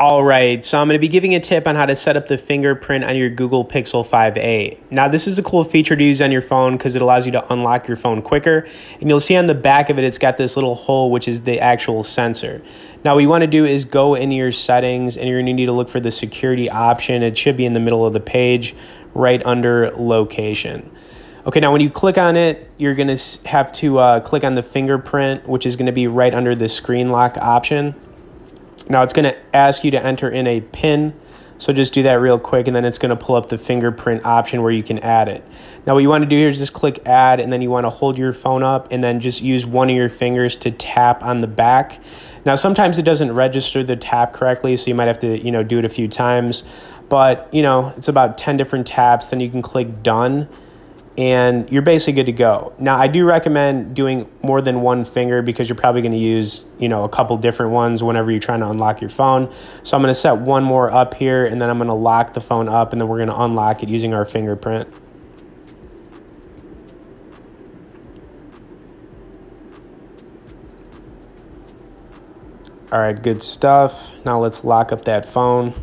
All right, so I'm going to be giving a tip on how to set up the fingerprint on your Google Pixel 5a. Now, this is a cool feature to use on your phone because it allows you to unlock your phone quicker. And you'll see on the back of it, it's got this little hole, which is the actual sensor. Now, what you want to do is go into your settings and you're going to need to look for the security option. It should be in the middle of the page, right under location. Okay, now when you click on it, you're going to have to uh, click on the fingerprint, which is going to be right under the screen lock option. Now it's going to ask you to enter in a PIN. So just do that real quick and then it's going to pull up the fingerprint option where you can add it. Now what you want to do here is just click add and then you want to hold your phone up and then just use one of your fingers to tap on the back. Now sometimes it doesn't register the tap correctly so you might have to, you know, do it a few times. But, you know, it's about 10 different taps then you can click done and you're basically good to go. Now, I do recommend doing more than one finger because you're probably going to use, you know, a couple different ones whenever you're trying to unlock your phone. So I'm going to set one more up here and then I'm going to lock the phone up and then we're going to unlock it using our fingerprint. All right, good stuff. Now let's lock up that phone.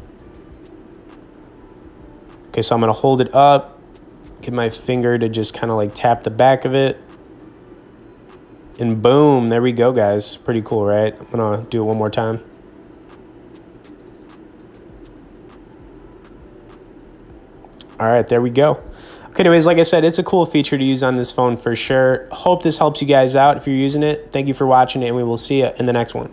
Okay, so I'm going to hold it up get my finger to just kind of like tap the back of it. And boom, there we go, guys. Pretty cool, right? I'm going to do it one more time. All right, there we go. Okay, anyways, like I said, it's a cool feature to use on this phone for sure. Hope this helps you guys out if you're using it. Thank you for watching, and we will see you in the next one.